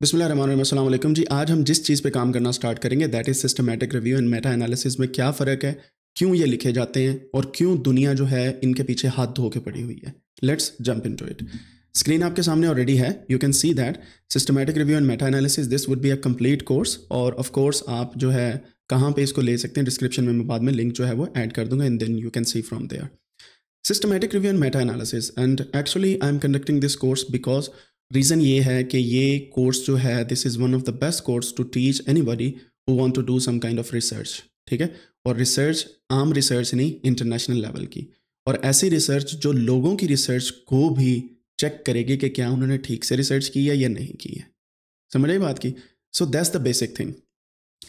बिस्मिल्लाम जी, आज हम जिस चीज़ पे काम करना स्टार्ट करेंगे that is systematic review and meta analysis में क्या फ़र्क है, क्यों ये लिखे जाते हैं और क्यों दुनिया जो है इनके पीछे हाथ धो के पड़ी हुई है। Let's jump into it screen आपके सामने ऑलरेडी है। You can see that systematic review and meta analysis this would be a complete course और ऑफ़ कोर्स आप जो है कहाँ पे इसको ले सकते हैं डिस्क्रिप्शन में मैं बाद में लिंक जो है वो ऐड कर दूँगा and then you can see from there systematic review and meta analysis and actually I am conducting this course because reason ये है कि ये कोर्स जो है this is one of the best course to teach anybody who want to do some kind of research ठीक है? और research आम रिसर्च नहीं इंटरनेशनल लेवल की। और ऐसी रिसर्च जो लोगों की रिसर्च को भी चेक करेगी कि क्या उन्होंने ठीक से रिसर्च की है या नहीं की है। समझ आई बात की? So that's the basic thing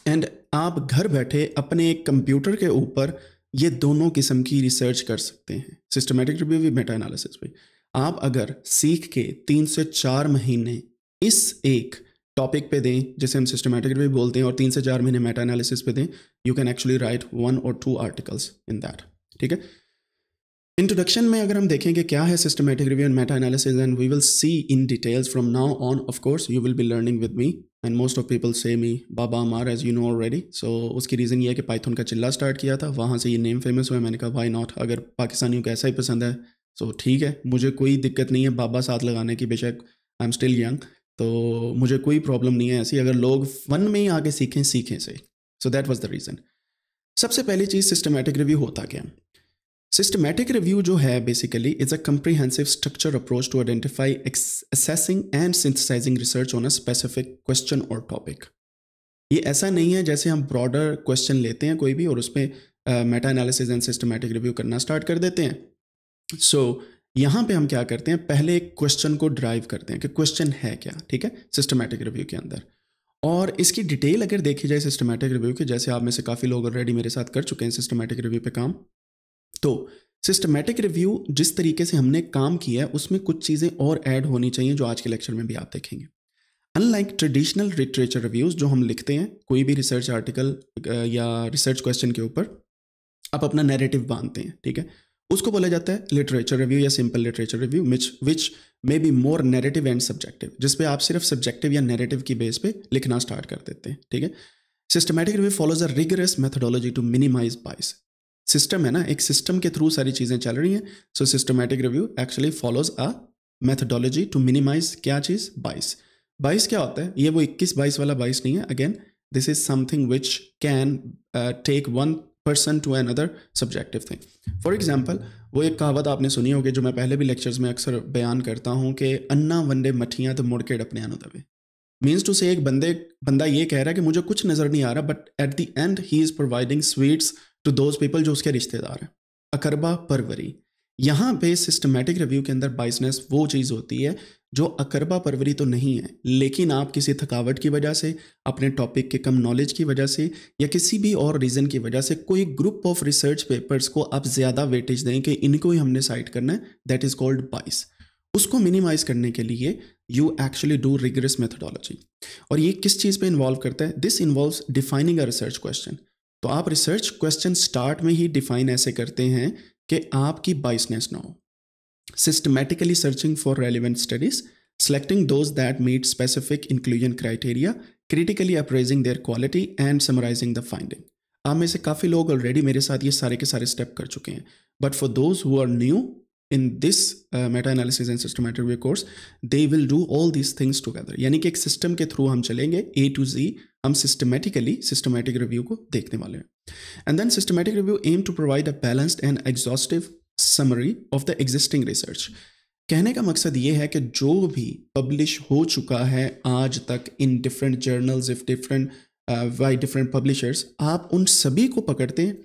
and आप घर बैठे अपने कंप्यूटर के ऊपर ये दोनों किस्म की रिसर्च कर सकते हैं। सिस्टमेटिक रिव्यू भी मेटा एनालिसिस भी आप अगर सीख के तीन से चार महीने इस एक टॉपिक पे दें, जिसे हम सिस्टमेटिक रिव्यू बोलते हैं, और तीन से चार महीने मेटा एनालिसिस पे दें you can actually write one or two articles in that ठीक है? इंट्रोडक्शन में अगर हम देखें कि क्या है systematic review and meta analysis and we will see in details from now on of course you will be learning with me and most of people say me Baba Amar as you know already so उसकी reason ये है कि Python का चिल्ला start किया था, वहाँ से ये नेम फ़ेमस हुआ मैंने कहा वाई नॉट अगर पाकिस्तानियों को ऐसा ही पसंद है सो so, ठीक है मुझे कोई दिक्कत नहीं है बाबा साथ लगाने की बेशक आई एम स्टिल यंग तो मुझे कोई प्रॉब्लम नहीं है ऐसी अगर लोग फन में ही आगे सीखें सीखें से so that was the reason सबसे पहली चीज़ सिस्टमेटिक रिव्यू होता क्या? सिस्टमेटिक रिव्यू जो है basically is a comprehensive structure approach to identify assessing and synthesising research on a specific question और टॉपिक ये ऐसा नहीं है जैसे हम ब्रॉडर क्वेश्चन लेते हैं कोई भी और उसमें meta analysis and systematic review करना स्टार्ट कर देते हैं। सो so, यहाँ पे हम क्या करते हैं? पहले एक क्वेश्चन को ड्राइव करते हैं कि क्वेश्चन है क्या? ठीक है? सिस्टमैटिक रिव्यू के अंदर। और इसकी डिटेल अगर देखी जाए सिस्टमैटिक रिव्यू की जैसे आप में से काफ़ी लोग ऑलरेडी मेरे साथ कर चुके हैं सिस्टमैटिक रिव्यू पे काम तो सिस्टमेटिक रिव्यू जिस तरीके से हमने काम किया है उसमें कुछ चीज़ें और ऐड होनी चाहिए जो आज के लेक्चर में भी आप देखेंगे। अनलाइक ट्रेडिशनल लिटरेचर रिव्यूज़ जो हम लिखते हैं कोई भी रिसर्च आर्टिकल या रिसर्च क्वेश्चन के ऊपर आप अपना नैरेटिव बांधते हैं ठीक है? उसको बोला जाता है लिटरेचर रिव्यू या simple literature review which which may be more narrative and subjective जिसपे आप सिर्फ़ सब्जेक्टिव या नेरेटिव की बेस पे लिखना स्टार्ट कर देते हैं, ठीक है? Systematic review follows a rigorous methodology to minimise bias system है ना, एक सिस्टम के थ्रू सारी चीज़ें चल रही हैं सो systematic review actually follows a methodology to minimise क्या चीज़? बाइस बाइस क्या होता है? ये वो इक्कीस बाईस वाला बाइस नहीं है. Again this is something which can take one person to another subjective thing for example वो एक कहावत आपने सुनी होगी जो मैं पहले भी लेक्चर्स में अक्सर बयान करता हूँ कि अन्ना वंडे मठियाँ तो मुड़ के आनो दबे। मीन्स टू से एक बंदे, बंदा ये कह रहा है कि मुझे कुछ नज़र नहीं आ रहा but at the end he is providing sweets to those people जो उसके रिश्तेदार हैं। अकरबा परवरी। यहाँ पे सिस्टमेटिक रिव्यू के अंदर बाइसनेस वो चीज़ होती है जो अकरबा परवरी तो नहीं है, लेकिन आप किसी थकावट की वजह से, अपने टॉपिक के कम नॉलेज की वजह से, या किसी भी और रीज़न की वजह से कोई ग्रुप ऑफ़ रिसर्च पेपर्स को आप ज़्यादा वेटेज दें कि इनको ही हमने साइट करना है दैट इज़ कॉल्ड बाइस उसको मिनिमाइज करने के लिए you actually do rigorous methodology और ये किस चीज़ पे इन्वॉल्व करता है? This involve defining a research question तो आप रिसर्च क्वेश्चन स्टार्ट में ही डिफाइन ऐसे करते हैं कि आपकी बाइसनेस ना हो। Systematically searching for relevant studies, selecting those that meet specific inclusion criteria, critically appraising their quality and summarizing the finding. आप में से काफ़ी लोग ऑलरेडी मेरे साथ ये सारे के सारे स्टेप कर चुके हैं। But for those who are new in this meta analysis and systematic review course they will do all these things together यानी कि एक सिस्टम के थ्रू हम चलेंगे ए टू जी हम सिस्टमेटिकली सिस्टमेटिक रिव्यू को देखने वाले हैं। And then systematic review aim to provide a balanced and exhaustive summary of the existing research कहने का मकसद ये है कि जो भी पब्लिश हो चुका है आज तक in different journals if different why different publishers आप उन सभी को पकड़ते हैं,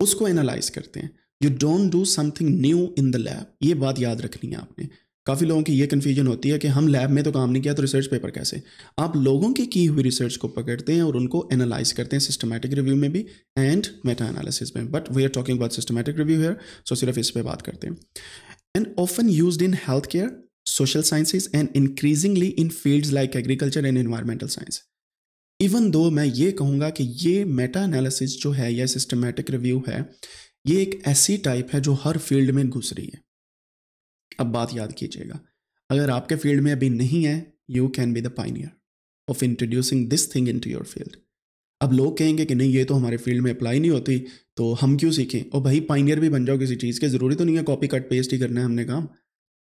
उसको एनालाइज करते हैं। You don't do something new in the lab ये बात याद रखनी है आपने। काफ़ी लोगों की ये कन्फ्यूज़न होती है कि हम लैब में तो काम नहीं किया तो रिसर्च पेपर कैसे? आप लोगों की की हुई रिसर्च को पकड़ते हैं और उनको एनालाइज करते हैं सिस्टमेटिक रिव्यू में भी एंड मेटा एनालिसिस में। But we are talking about systematic review here so सिर्फ़ इस पर बात करते हैं। And often use in health care social sciences and increasingly in fields like agriculture and environmental science even though मैं ये कहूँगा कि ये मेटा एनालिसिस जो है, या सिस्टमेटिक रिव्यू है, ये एक ऐसी टाइप है जो हर फ़ील्ड में घुस रही है। अब बात याद कीजिएगा। अगर आपके फ़ील्ड में अभी नहीं है you can be the pioneer of introducing this thing into your field अब लोग कहेंगे कि नहीं, ये तो हमारे फ़ील्ड में अप्लाई नहीं होती तो हम क्यों सीखें? और भाई पाइनियर भी बन जाओ किसी चीज़ के, ज़रूरी तो नहीं है कॉपी कट पेस्ट ही करना है हमने काम।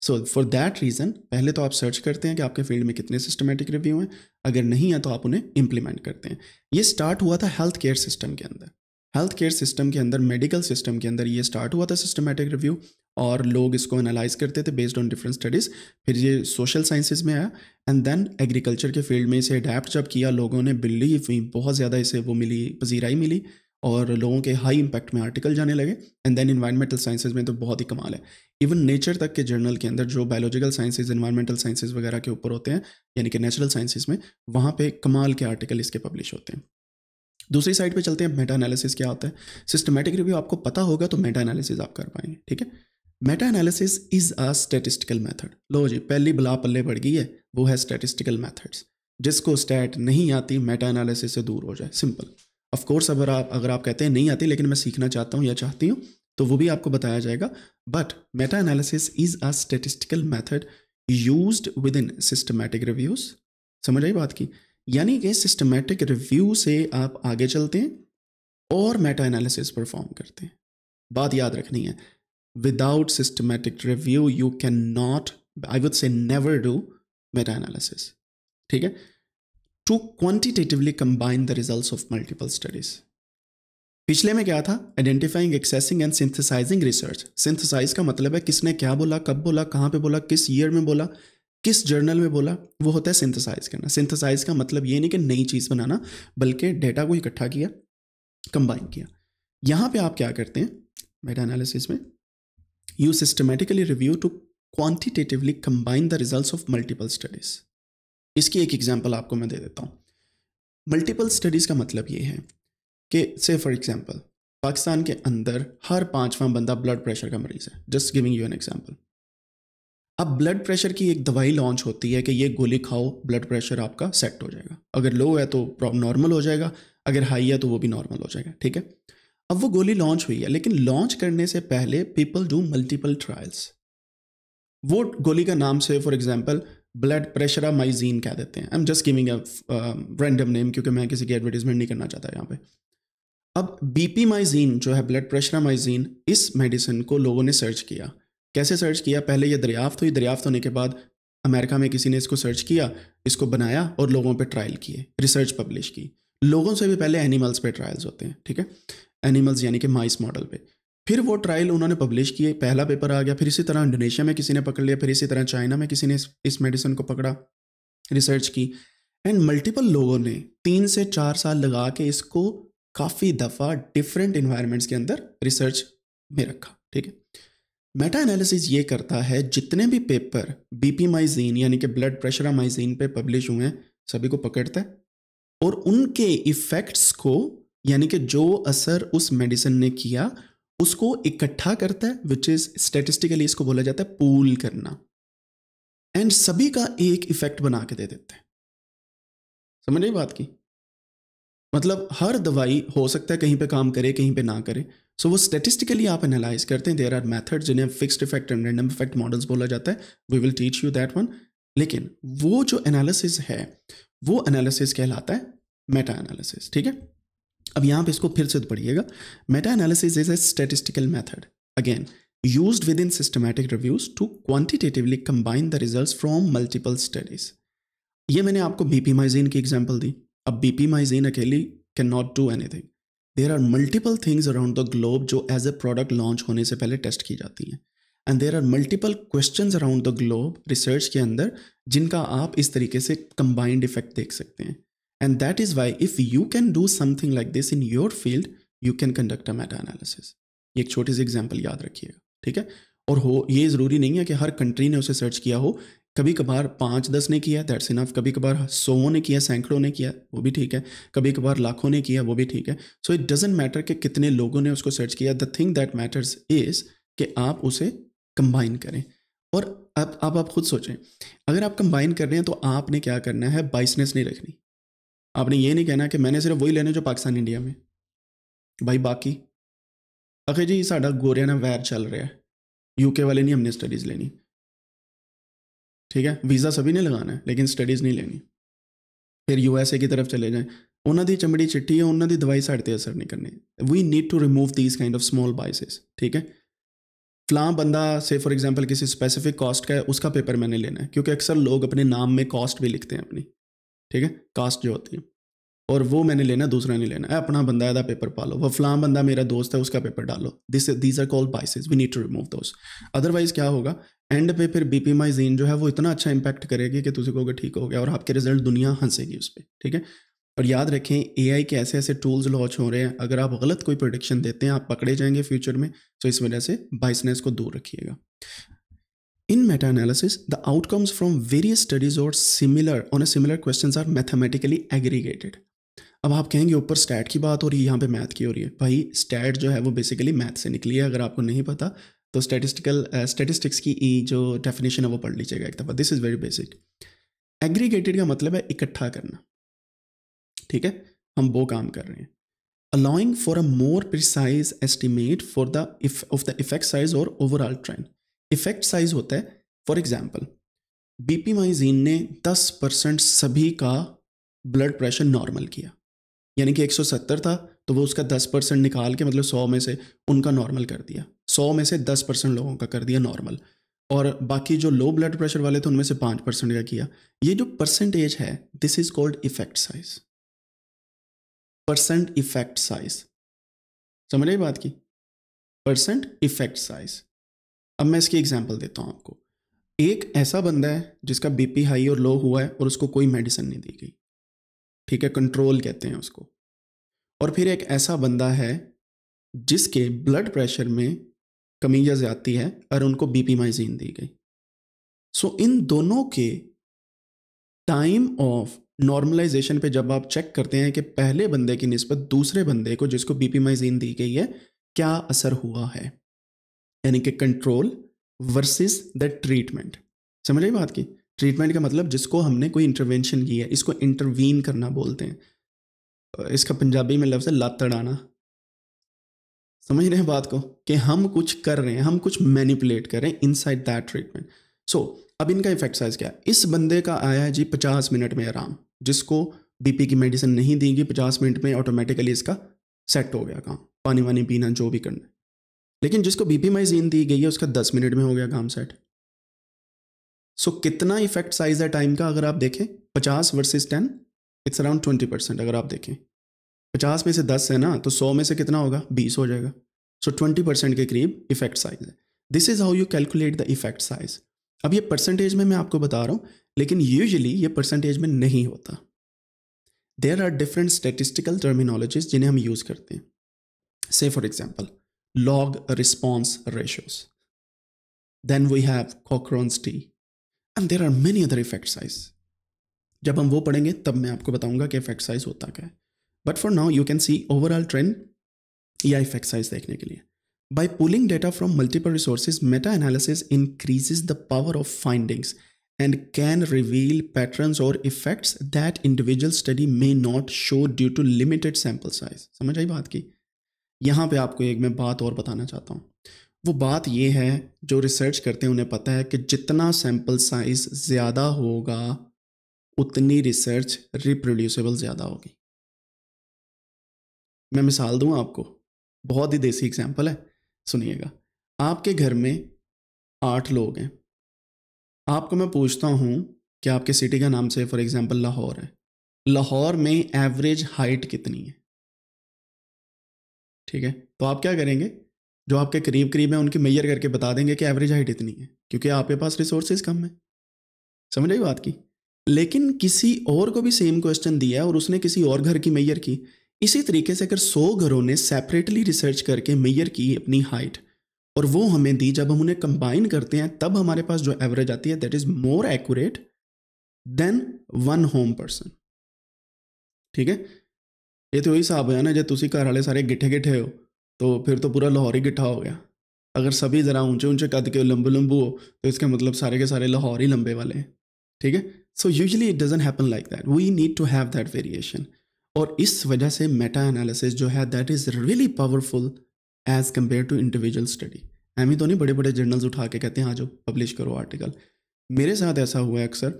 सो फॉर दैट रीज़न पहले तो आप सर्च करते हैं कि आपके फ़ील्ड में कितने सिस्टमेटिक रिव्यू हैं। अगर नहीं है तो आप उन्हें इम्प्लीमेंट करते हैं। ये स्टार्ट हुआ था हेल्थ केयर सिस्टम के अंदर। हेल्थ केयर सिस्टम के अंदर मेडिकल सिस्टम के अंदर ये स्टार्ट हुआ था सिस्टमेटिक रिव्यू और लोग इसको एनालाइज करते थे बेस्ड ऑन डिफरेंट स्टडीज़ फिर ये सोशल साइंसेज में आया एंड देन एग्रीकल्चर के फ़ील्ड में इसे अडेप्ट जब किया, लोगों ने बिलीव हुई, बहुत ज़्यादा इसे वो मिली, पजीराई मिली, और लोगों के हाई इम्पैक्ट में आर्टिकल जाने लगे एंड देन इन्वायरमेंटल साइंसेज में तो बहुत ही कमाल है। इवन नेचर तक के जर्नल के अंदर जो बायोलॉजिकल साइंसेज इन्वायरमेंटल साइंसेज वगैरह के ऊपर होते हैं, यानी कि नेचुरल साइंसेज में, वहाँ पे कमाल के आर्टिकल इसके पब्लिश होते हैं। दूसरी साइड पे चलते हैं मेटा एनालिसिस क्या होता है? सिस्टमेटिक रिव्यू आपको पता होगा तो मेटा एनालिसिस आप कर पाएँगे, ठीक है? Meta analysis is a statistical method लो जी, पहली बला पल्ले पड़ गई है, वो है स्टेटिस्टिकल मेथड्स जिसको स्टैट नहीं आती मेटा एनालिसिस से दूर हो जाए सिंपल ऑफ़ कोर्स अगर आप अगर आप कहते हैं नहीं आती, लेकिन मैं सीखना चाहता हूँ या चाहती हूँ तो वो भी आपको बताया जाएगा। But meta analysis is a statistical method use within systematic reviews समझ आई बात की? यानी कि सिस्टमेटिक रिव्यू से आप आगे चलते हैं और मेटा एनालिसिस परफॉर्म करते हैं। बात याद रखनी है systematic review you can not I would say never do meta analysis ठीक है? To quantitatively combine the results of multiple studies पिछले में क्या था? Identifying assessing and synthesising research synthesise का मतलब है किसने क्या बोला, कब बोला, कहाँ पे बोला, किस ईयर में बोला, किस जर्नल में बोला, वो होता है सिंथेसाइज करना। सिंथेसाइज का मतलब ये नहीं कि नई चीज़ बनाना, बल्कि डेटा को इकट्ठा किया कंबाइन किया। यहाँ पे आप क्या करते हैं? मेटा एनालिसिस में you systematically review to quantitatively combine the result of multiple studies इसकी एक एग्ज़ाम्पल आपको मैं दे देता हूँ। मल्टीपल स्टडीज़ का मतलब ये है कि से फॉर एग्ज़ाम्पल पाकिस्तान के अंदर हर पाँचवा बंदा ब्लड प्रेशर का मरीज़ है। Just giving you an example अब ब्लड प्रेशर की एक दवाई लॉन्च होती है कि ये गोली खाओ ब्लड प्रेशर आपका सेट हो जाएगा। अगर लो है तो नॉर्मल हो जाएगा। अगर हाई है तो वो भी नॉर्मल हो जाएगा। ठीक है? अब वो गोली लॉन्च हुई है, लेकिन लॉन्च करने से पहले पीपल डू मल्टीपल ट्रायल्स वो गोली का नाम से फॉर एग्ज़ाम्पल ब्लड प्रेशर माइजीन कह देते हैं। I am just giving a random name क्योंकि मैं किसी की एडवर्टीजमेंट नहीं करना चाहता यहाँ पे। अब बीपी माइजीन जो है ब्लड प्रेशर माइजीन इस मेडिसिन को लोगों ने सर्च किया। कैसे सर्च किया? पहले ये दरियाफ्त हुई। दरियाफ्त होने के बाद अमेरिका में किसी ने इसको सर्च किया, इसको बनाया और लोगों पे ट्रायल किए रिसर्च पब्लिश की। लोगों से भी पहले एनिमल्स पे ट्रायल्स होते हैं, ठीक है? एनिमल्स यानी कि माइस मॉडल पे। फिर वो ट्रायल उन्होंने पब्लिश किए, पहला पेपर आ गया, फिर इसी तरह इंडोनेशिया में किसी ने पकड़ लिया, फिर इसी तरह चाइना में किसी ने इस मेडिसिन को पकड़ा रिसर्च की। एंड मल्टीपल लोगों ने तीन से चार साल लगा के इसको काफ़ी दफ़ा डिफरेंट इन्वायरमेंट्स के अंदर रिसर्च में रखा, ठीक है? मेटा एनालिसिस ये करता है, जितने भी पेपर बीपी माइजीन यानी कि ब्लड प्रेशर माइजीन पे पब्लिश हुए हैं, सभी को पकड़ता है। और उनके इफ़ेक्ट्स को यानी कि जो असर उस मेडिसिन ने किया उसको इकट्ठा करता है विच इज़ स्टेटिस्टिकली इसको बोला जाता है पूल करना। एंड सभी का एक इफ़ेक्ट बना के दे देते हैं। समझ रही बात की? मतलब हर दवाई हो सकता है कहीं पे काम करे कहीं पे ना करे। सो so, वो स्टेटिस्टिकली आप एनालाइज करते हैं देर आर मैथड जिन्हें fixed effect and random effect models बोला जाता है। We will teach you that one लेकिन वो जो एनालिसिस है वो एनालिसिस कहलाता है मेटा एनालिसिस ठीक है? अब यहाँ पे इसको फिर से पढ़िएगा। Meta analysis is a statistical method again use within systematic reviews to quantitatively combine the result from multiple studies ये मैंने आपको बीपी माइजीन की एग्ज़ाम्पल दी। अब बीपी माइजीन अकेली can not do anything there are multiple things around the globe जो as a product launch होने से पहले टेस्ट की जाती हैं। And there are multiple question around the globe research के अंदर जिनका आप इस तरीके से कंबाइंड इफ़ेक्ट देख सकते हैं। That is why if you can do something like this in your field you can conduct a meta analysis ये एक छोटी सी एग्ज़ाम्पल याद रखिएगा, ठीक है? और हो, ये ज़रूरी नहीं है कि हर कंट्री ने उसे सर्च किया हो। कभी कभार पाँच दस ने किया दैट्स इनफ कभी कभार सौों ने किया, सैकड़ों ने किया, वो भी ठीक है। कभी कभार लाखों ने किया, वो भी ठीक है। सो इट डजेंट मैटर कि कितने लोगों ने उसको सर्च किया। The thing that matters is कि आप उसे कंबाइन करें। और अब अब आप खुद सोचें, अगर आप कंबाइन कर रहे हैं तो आपने क्या करना है? बाइसनेस नहीं रखनी। आपने ये नहीं कहना कि मैंने सिर्फ़ वही लेने जो पाकिस्तान, इंडिया में। भाई बाकी? अखे जी साढ़ा गोरिया ना वैर चल रहा है। यूके वाले नहीं हमने स्टडीज़ लेनी। ठीक है? वीज़ा सभी ने लगाना है, लेकिन स्टडीज़ नहीं लेनी। फिर यूएसए की तरफ़ चले जाएँ। उन्होंने चमड़ी चिट्ठी है, उन्होंने दवाई साढ़े असर नहीं करनी। We need to remove these kind of small biases ठीक है? फलां बंदा से फॉर एग्जांपल किसी स्पेसिफिक कॉस्ट का है, उसका पेपर मैंने लेना है, क्योंकि अक्सर लोग अपने नाम में कॉस्ट भी लिखते हैं अपनी। ठीक है? कास्ट जो होती है। और वो मैंने लेना, दूसरा नहीं लेना। है अपना बंदा है पेपर पालो। वो फलां बंदा मेरा दोस्त है, उसका पेपर डालो। This these are called biases we need to remove those otherwise क्या होगा? एंड पे फिर बी पी माइजीन जो है, वो इतना अच्छा इंपैक्ट करेगी कि तुझे कहोगे ठीक हो गया और आपके रिज़ल्ट दुनिया हंसेगी उस पर ठीक है? और याद रखें एआई के ऐसे ऐसे टूल्स लॉन्च हो रहे हैं। अगर आप गलत कोई प्रोडिक्शन देते हैं, आप पकड़े जाएँगे फ्यूचर में तो इस वजह से बाइसनेस को दूर रखिएगा। Meta analysis the outcomes from various studies और similar on a similar question are mathematically aggregated अब आप कहेंगे, ऊपर स्टैट की बात हो रही है, यहाँ पे मैथ की हो रही है। भाई स्टैट जो है, वो बेसिकली मैथ से निकली है, अगर आपको नहीं पता तो स्टेटिस्टिकल स्टेटिस्टिक्स की, ई, जो डेफिनेशन है, वो पढ़ लीजिएगा एक दफ़ा। This is very basic aggregated का मतलब है इकट्ठा करना। ठीक है? हम वो काम कर रहे हैं। Allowing for a more precise estimate for the of the effect size और ओवरऑल ट्रेंड इफ़ेक्ट साइज़ होता है फॉर एग्ज़ाम्पल बीपी माइजीन ने 10 परसेंट सभी का ब्लड प्रेशर नॉर्मल किया। यानी कि 170 था तो वो उसका 10 परसेंट निकाल के मतलब 100 में से उनका नॉर्मल कर दिया। 100 में से 10 परसेंट लोगों का कर दिया नॉर्मल और बाकी जो लो ब्लड प्रेशर वाले थे, उनमें से पाँच परसेंट का किया। ये जो परसेंटेज है this is called effect size percent effect size समझ रही बात की? परसेंट इफ़ेक्ट साइज़ अब मैं इसकी एग्ज़ाम्पल देता हूँ आपको। एक ऐसा बंदा है जिसका बीपी हाई और लो हुआ है और उसको कोई मेडिसिन नहीं दी गई। ठीक है? कंट्रोल कहते हैं उसको। और फिर एक ऐसा बंदा है जिसके ब्लड प्रेशर में कमी या ज्यादती है और उनको बीपी माइजीन दी गई। सो इन दोनों के टाइम ऑफ़ नॉर्मलाइजेशन पे जब आप चेक करते हैं कि पहले बंदे की नस्बत दूसरे बंदे को जिसको बीपी माइजीन दी गई है, क्या असर हुआ है? यानी कि कंट्रोल वर्सेस द ट्रीटमेंट समझ रही बात की? ट्रीटमेंट का मतलब जिसको हमने कोई इंटरवेंशन की है, इसको इंटरवीन करना बोलते हैं। इसका पंजाबी में लफ्ज़ है लात अड़ाना समझ रहे हैं बात को? कि हम कुछ कर रहे हैं, हम कुछ मैनिपुलेट कर रहे हैं इनसाइड दैट ट्रीटमेंट सो अब इनका इफ़ेक्ट साइज़ क्या? है इस बंदे का आया है जी पचास मिनट में आराम। जिसको बीपी की मेडिसिन नहीं दी गई, पचास मिनट में ऑटोमेटिकली इसका सेट हो गया काम। पानी वानी पीना, जो भी करना। लेकिन जिसको बीपी माइजीन दी गई है उसका दस मिनट में हो गया काम सेट। सो so, कितना इफ़ेक्ट साइज़ है टाइम का अगर आप देखें? पचास versus ten it's around twenty percent अगर आप देखें। पचास में से दस है ना तो सौ में से कितना होगा? बीस हो जाएगा। सो ट्वेंटी परसेंट के करीब इफ़ेक्ट साइज़ है। This is how you calculate the effect size अब ये परसेंटेज में मैं आपको बता रहा हूँ लेकिन यूजली ये परसेंटेज में नहीं होता। There are different statistical terminologies जिन्हें हम यूज़ करते हैं। Say for example log response ratios. Then we have Cochrane's T. And there are many other effect size. जब हम वो पढ़ेंगे तब मैं आपको बताऊंगा कि इफेक्ट साइज होता क्या है but for now you can see overall trend या इफेक्ट साइज देखने के लिए By pulling data from multiple resources, meta analysis increases the power of findings and can reveal patterns or effects that individual study may not show due to limited sample size. समझ आई बात की यहाँ पे आपको एक मैं बात और बताना चाहता हूँ। वो बात ये है, जो रिसर्च करते हैं, उन्हें पता है कि जितना सैंपल साइज़ ज़्यादा होगा, उतनी रिसर्च रिप्रोड्यूसेबल ज़्यादा होगी। मैं मिसाल दूँ आपको, बहुत ही देसी एग्ज़ाम्पल है, सुनिएगा। आपके घर में आठ लोग हैं। आपको मैं पूछता हूँ कि आपके सिटी का नाम से फॉर एग्ज़ाम्पल लाहौर है। लाहौर में एवरेज हाइट कितनी है? ठीक है? तो आप क्या करेंगे? जो आपके करीब करीब है, उनकी मैयर करके बता देंगे कि एवरेज हाइट इतनी है, क्योंकि आपके पास रिसोर्सेज कम है। समझ रही बात की? लेकिन किसी और को भी सेम क्वेश्चन दिया और उसने किसी और घर की मैयर की, इसी तरीके से अगर सौ घरों ने सेपरेटली रिसर्च करके मैयर की अपनी हाइट और वो हमें दी, जब हम उन्हें कंबाइन करते हैं, तब हमारे पास जो एवरेज आती है that is more accurate than one home person ठीक है? ये तो वही हिसाब है ना जो तुम घर वाले सारे गिठे गिठे हो तो फिर तो पूरा लाहौर ही गिठा हो गया। अगर सभी ज़रा ऊँचे ऊँचे कद के लंबू लंबू हो तो इसका मतलब सारे के सारे लाहौर ही लंबे वाले हैं, ठीक है? So usually it doesn't happen like that we need to have that variation और इस वजह से मेटा एनालिसिस जो है that is really powerful as compare to individual study M ही तो नहीं बड़े बड़े जर्नल्स उठा के कहते हैं आज पब्लिश करो आर्टिकल मेरे साथ ऐसा हुआ है अक्सर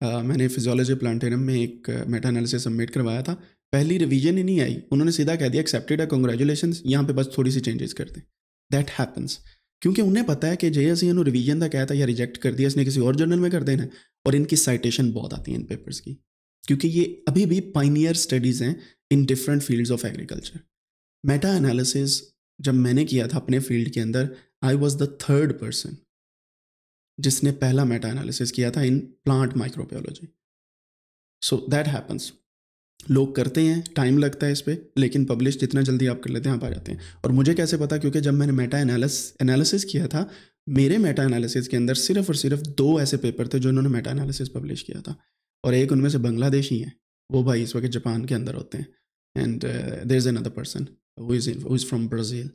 मैंने फिजियोलॉजी प्लांटेरियम में एक मेटा एनालिसिस सबमिट करवाया था। पहली रिवीजन ही नहीं आई। उन्होंने सीधा कह दिया एक्सेप्टेड है कॉन्ग्रेचुलेशन यहाँ पे बस थोड़ी सी चेंजेस कर दें दैट हैपन्स क्योंकि उन्हें पता है कि जे एस रिवीजन का कहता है या रिजेक्ट कर दिया, इसने किसी और जर्नल में कर देना और इनकी साइटेशन बहुत आती है इन पेपर्स की। क्योंकि ये अभी भी पाइनियर स्टडीज़ हैं in different fields of agriculture meta analysis जब मैंने किया था अपने फ़ील्ड के अंदर I was the third person जिसने पहला मेटा एनालिसिस किया था in plant microbiology so that happens लोग करते हैं टाइम लगता है इस पर लेकिन पब्लिश जितना जल्दी आप कर लेते हैं, आप आ जाते हैं। और मुझे कैसे पता? क्योंकि जब मैंने मेटा एनालिस एनालिसिस किया था, मेरे मेटा एनालिसिस के अंदर सिर्फ़ और सिर्फ़ दो ऐसे पेपर थे जो उन्होंने मेटा एनालिसिस पब्लिश किया था। और एक उनमें से बांग्लादेशी हैं वो भाई इस वक्त जापान के अंदर होते हैं। And there is another person who is who from Brazil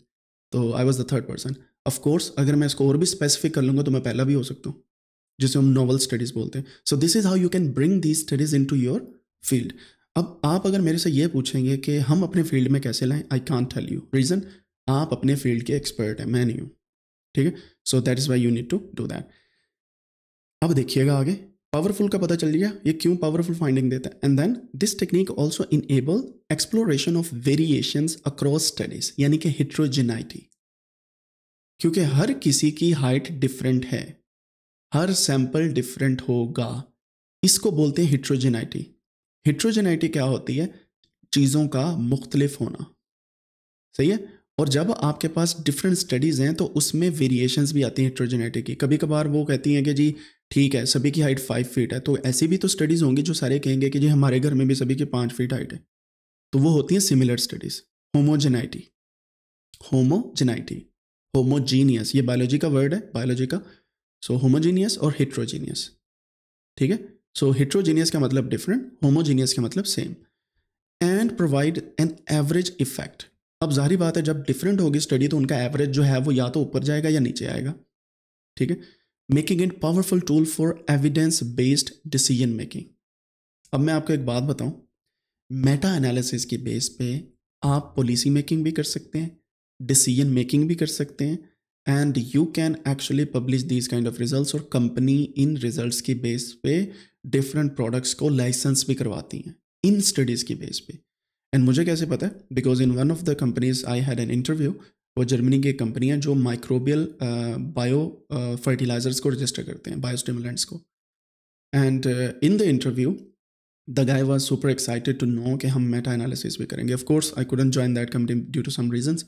तो I was the third person of course अगर मैं इसको और भी स्पेसिफिक कर लूँगा तो मैं पहला भी हो सकता हूँ, जिसे हम नॉवल स्टडीज़ बोलते हैं। So this is how you can bring these studies into your field अब आप अगर मेरे से ये पूछेंगे कि हम अपने फ़ील्ड में कैसे लाएँ I can't tell you reason आप अपने फ़ील्ड के एक्सपर्ट हैं, मैं नहीं हूँ। ठीक है? So that is why you need to do that अब देखिएगा आगे। पावरफुल का पता चल गया, ये क्यों पावरफुल फाइंडिंग देता है? And then this technique also enable exploration of variations across studies यानी कि हिट्रोजिनाइटी क्योंकि हर किसी की हाइट डिफरेंट है। हर सैंपल डिफरेंट होगा। इसको बोलते हैं हिट्रोजेनाइटी हिट्रोजेनाइटी क्या होती है? चीज़ों का मुख्तलिफ़ होना। सही है? और जब आपके पास डिफरेंट स्टडीज़ हैं तो उसमें वेरिएशंस भी आती हैं हिट्रोजेनाइटी की। कभी कभार वो कहती हैं कि जी, ठीक है, सभी की हाइट फाइव फीट है तो ऐसी भी तो स्टडीज़ होंगी जो सारे कहेंगे कि जी, हमारे घर में भी सभी की पाँच फीट हाइट है। तो वो होती हैं similar studies homogeneity homogeneity homogeneous ये बायोलॉजी का वर्ड है बायोलॉजी का। सो होमोजीनियस और हिट्रोजीनियस ठीक है? सो हिट्रोजीनियस का मतलब डिफरेंट होमोजीनियस का मतलब same and provide an average effect अब ज़ाहिर बात है, जब डिफरेंट होगी स्टडी तो उनका एवरेज जो है, वो या तो ऊपर जाएगा या नीचे आएगा। ठीक है? Making it powerful tool for evidence based decision making अब मैं आपको एक बात बताऊँ। मेटा एनालिसिस की बेस पे आप पॉलिसी मेकिंग भी कर सकते हैं डिसीज़न मेकिंग भी कर सकते हैं and you can actually publish these kind of results और कंपनी इन रिजल्ट्स की बेस पे डिफरेंट प्रोडक्ट्स को लाइसेंस भी करवाती हैं इन स्टडीज़ की बेस पे। एंड मुझे कैसे पता है? Because in one of the companies I had an interview वो जर्मनी की कंपनी है जो माइक्रोबियल बायो फर्टिलाइजर्स को रजिस्टर करते हैं बायोस्टिमुलेंट्स को। And in the interview the guy was super excited to know कि हम मेटा एनालिसिस भी करेंगे। Of course I couldn't join that company due to some reasons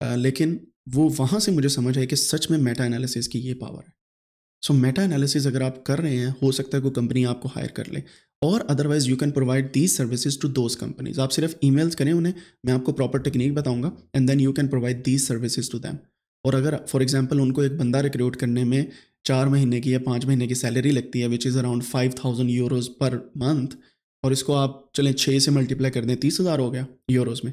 लेकिन वो वहाँ से मुझे समझ आई कि सच में मेटा एनालिसिस की ये पावर है। सो मेटा एनालिसिस अगर आप कर रहे हैं, हो सकता है कोई कंपनी आपको हायर कर ले। और otherwise you can provide these services to those companies आप सिर्फ़ ईमेल्स करें उन्हें, मैं आपको प्रॉपर टेक्निक बताऊँगा and then you can provide these services to them और अगर फॉर एग्ज़ाम्पल उनको एक बंदा रिक्रूट करने में चार महीने की या पाँच महीने की सैलरी लगती है which is around five thousand euros per month और इसको आप, चलें छः से मल्टीप्लाई कर दें, तीस हज़ार हो गया यूरोज़ में।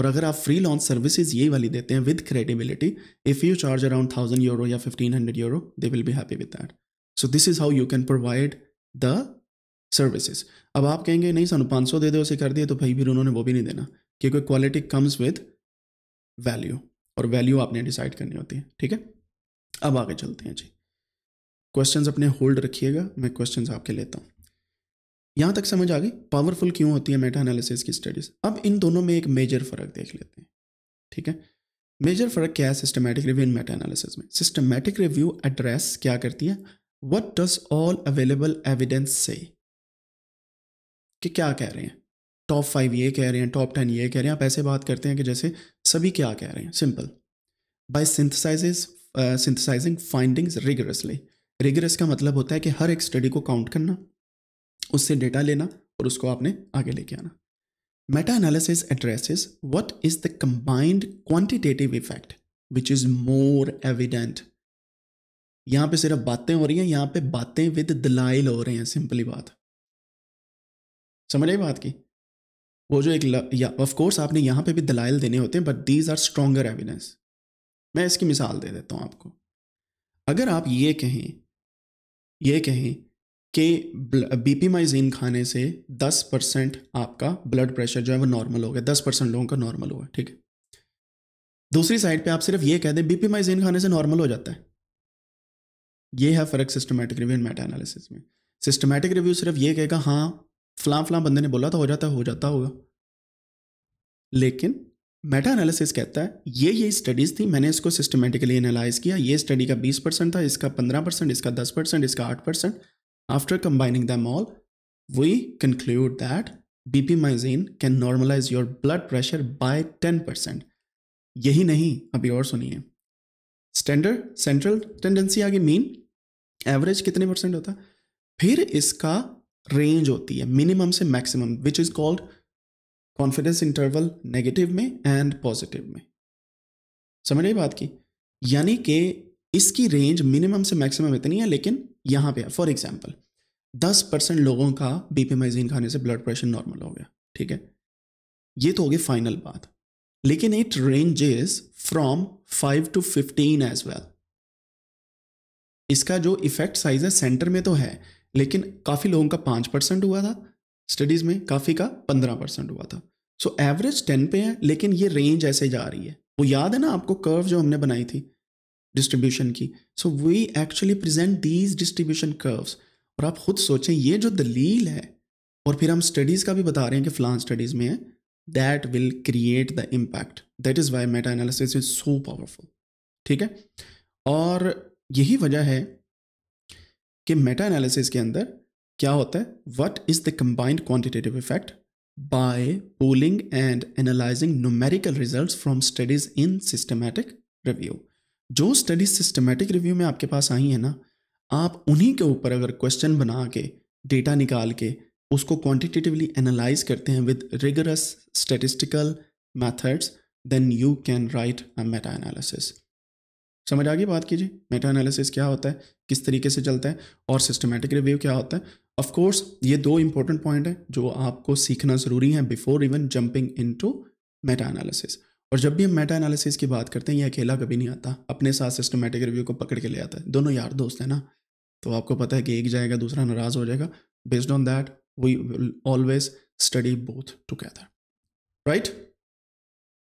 और अगर आप फ्री लॉन्च सर्विसेज़ यही वाली देते हैं with credibility if you charge around thousand euro या fifteen hundred euro they will be happy with that so this is how you can provide the services अब आप कहेंगे, नहीं सर पाँच सौ दे दो, उसे कर दिए तो भाई फिर उन्होंने वो भी नहीं देना, क्योंकि क्वालिटी कम्स विद वैल्यू और वैल्यू आपने डिसाइड करनी होती है, ठीक है? अब आगे चलते हैं जी। क्वेश्चंस अपने होल्ड रखिएगा, मैं क्वेश्चंस आपके लेता हूँ। यहाँ तक समझ आ गई पावरफुल क्यों होती है मेटा एनालिसिस की स्टडीज़ अब इन दोनों में एक मेजर फ़र्क देख लेते हैं, ठीक है? मेजर फ़र्क क्या है systematic review in meta analysis में? सिस्टमैटिक रिव्यू एड्रेस क्या करती है? What does all available evidence से कि क्या कह रहे हैं? टॉप फाइव ये कह रहे हैं टॉप टेन ये कह रहे हैं। आप ऐसे बात करते हैं कि जैसे सभी क्या कह रहे हैं simple by synthesizes synthesizing findings rigorously rigorous का मतलब होता है कि हर एक स्टडी को काउंट करना। उससे डेटा लेना और उसको आपने आगे लेके आना। Meta analysis addresses what is the combined quantitative effect which is more evident यहाँ पे सिर्फ़ बातें हो रही हैं, यहाँ पे बातें विद दलाइल हो रहे हैं सिंपली बात। समझ आई बात की? वो जो एक ऑफ़ कोर्स आपने यहाँ पे भी दलाइल देने होते हैं but these are stronger evidence मैं इसकी मिसाल दे देता हूँ आपको। अगर आप ये कहें ये कहें कि बीपीमाइजिन खाने से 10 परसेंट आपका ब्लड प्रेशर जो है वो नॉर्मल हो गया। 10 परसेंट लोगों का नॉर्मल हुआ, ठीक है? दूसरी साइड पे आप सिर्फ़ ये कह दें बीपीमाइजिन खाने से नॉर्मल हो जाता है। ये है फ़र्क systematic review and meta analysis में। सिस्टमेटिक रिव्यू सिर्फ़ ये कहेगा हाँ फलां फलां बंदे ने बोला था, हो जाता हो जाता होगा। लेकिन मेटा एनालिसिस कहता है, ये ये स्टडीज़ थी, मैंने इसको सिस्टमेटिकली एनालाइज किया। ये स्टडी का बीस परसेंट था, इसका पंद्रह परसेंट, इसका दस परसेंट, इसका आठ percent. After combining them all we conclude that बीपीमाइजीन can normalize your blood pressure by ten percent यही नहीं, अभी और सुनिए। स्टैंडर्ड सेंट्रल टेंडेंसी आगे मीन एवरेज कितने परसेंट होता? है फिर इसका रेंज होती है मिनिमम से maximum which is called confidence interval negative में एंड पॉजिटिव में। समझ रही बात की? यानी कि इसकी रेंज मिनिमम से मैक्सिमम इतनी है, लेकिन यहाँ पे फॉर एग्ज़ाम्पल दस परसेंट लोगों का बीपीमाइजीन खाने से ब्लड प्रेशर नॉर्मल हो गया, ठीक है? ये तो होगी फाइनल बात। लेकिन it ranges from five to fifteen as well इसका जो इफ़ेक्ट साइज़ है सेंटर में तो है, लेकिन काफ़ी लोगों का पाँच परसेंट हुआ था। स्टडीज़ में काफ़ी का पंद्रह परसेंट हुआ था। सो एवरेज टेन पे है, लेकिन ये रेंज ऐसे जा रही है। वो याद है ना आपको कर्व जो हमने बनाई थी? डिस्ट्रीब्यूशन की। So we actually present these distribution curves और आप खुद सोचें, ये जो दलील है, और फिर हम स्टडीज़ का भी बता रहे हैं कि फ़लान स्टडीज़ में है that will create the impact that is why meta analysis is so powerful ठीक है? और यही वजह है कि मेटा एनालिसिस के अंदर क्या होता है? What is the combined quantitative effect by pooling and analyzing numerical result from studies in systematic review जो स्टडीज़ सिस्टमेटिक रिव्यू में आपके पास आई है ना, आप उन्हीं के ऊपर अगर क्वेश्चन बना के डेटा निकाल के उसको क्वांटिटेटिवली एनालाइज करते हैं with rigorous statistical methods then you can write a meta analysis समझ आ गई बात कीजिए मेटा एनालिसिस क्या होता है? किस तरीके से चलता है? और सिस्टमेटिक रिव्यू क्या होता है? ऑफ़ कोर्स ये दो इंपॉर्टेंट पॉइंट हैं जो आपको सीखना ज़रूरी है before even jumping into meta analysis और जब भी हम मेटा एनालिसिस की बात करते हैं, ये अकेला कभी नहीं आता। अपने साथ सिस्टमेटिक रिव्यू को पकड़ के ले आता है। दोनों यार दोस्त हैं ना। तो आपको पता है कि एक जाएगा, दूसरा नाराज़ हो जाएगा। Based on that we will always study both together right